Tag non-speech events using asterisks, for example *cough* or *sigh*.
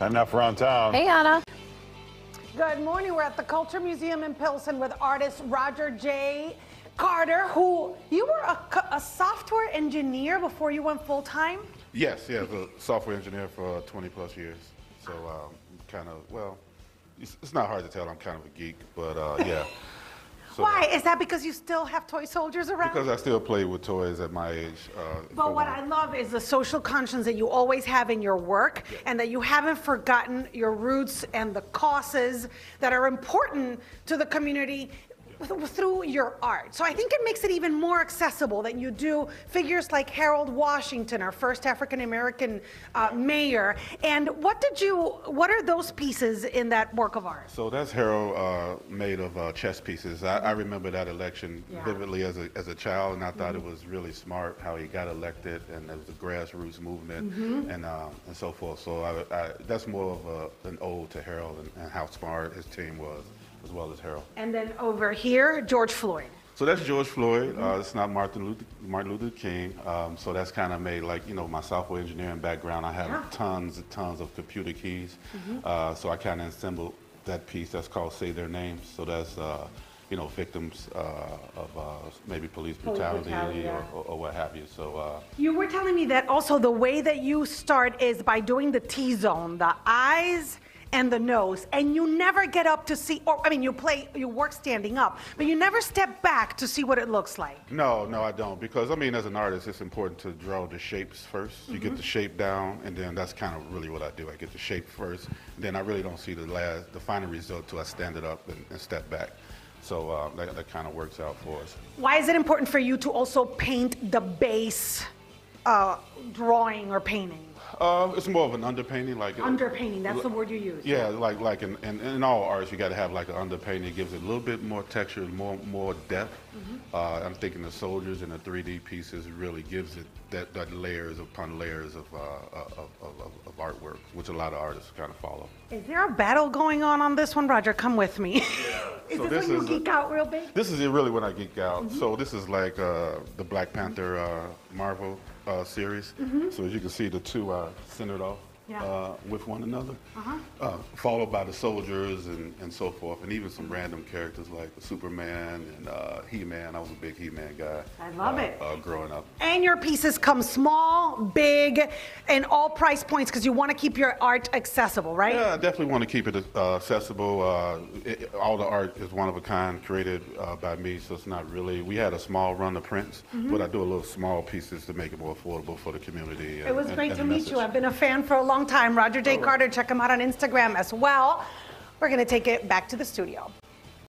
Enough around town. Hey, Ana. Good morning. We're at the Kulture Museum in Pilsen with artist Roger J. Carter, who you were a, a software engineer before you went full time. Yes, yeah, a software engineer for 20 plus years. So um, kind of, well, it's, it's not hard to tell I'm kind of a geek, but uh, yeah. *laughs* So- Why? Is that because you still have toy soldiers around? Because I still play with toys at my age. Uh, But what. I love is the social conscience that you always have in your work and that you haven't forgotten your roots and the causes that are important to the community through your art. So I think it makes it even more accessible that you do figures like Harold Washington, our first African American uh, mayor. And what did you, what are those pieces in that work of art? So that's Harold uh, made of uh, chess pieces. I, I remember that election Yeah. vividly as a, as a child, and I thought it was really smart how he got elected, and it was a grassroots movement, and uh, and so forth. So I, I, that's more of a, an ode to Harold and, and how smart his team was, as well as Harold. And then over here, George Floyd. So that's George Floyd. Uh, it's not Martin Luther, Martin Luther King. Um, so that's kind of made like, you know, my software engineering background. I have Yeah. tons and tons of computer keys. Uh, so I kind of assembled that piece that's called Say Their Names. So that's, uh, you know, victims uh, of uh, maybe police brutality, brutality, yeah. or, or, or what have you. So uh, You were telling me that also the way that you start is by doing the T zone, the eyes and the nose, and you never get up to see, or I mean, you play, you work standing up, but you never step back to see what it looks like. No, no, I don't. Because, I mean, as an artist, it's important to draw the shapes 1st You get the shape down, and then that's kind of really what I do. I get the shape first, then I really don't see the last, the final result till I stand it up and, and step back. So uh, that, that kind of works out for us. Why is it important for you to also paint the base uh, drawing or painting? Uh, it's more of an underpainting, like Underpainting, that's the word you use. Yeah, like like in, in, in all arts, you got to have like an underpainting. It gives it a little bit more texture, more more depth. Uh, I'm thinking the soldiers and the 3D pieces really gives it that, that layers upon layers of, uh, of, of, of, artwork, which a lot of artists kind of follow. Is there a battle going on on this one, Roger? Come with me. *laughs* is So this, this when is you a- geek out real big? This is it really when I geek out. So this is like uh, the Black Panther uh, Marvel uh, series. So as you can see, the two are centered off Yeah. uh, with one another, uh, followed by the soldiers and, and so forth, and even some random characters like Superman and uh, He-Man. I was a big He-Man guy. I love uh, it. Uh, growing up. And your pieces come small, big, and all price points because you want to keep your art accessible, right? Yeah, I definitely want to keep it uh, accessible. Uh, it, all the art is one of a kind, created uh, by me, so it's not really. We had a small run of prints, but I do a little small pieces to make it more affordable for the community. It was great and to meet message. you. I've been a fan for a long time. Roger J. Carter, check him out on Instagram as well. We're going to take it back to the studio.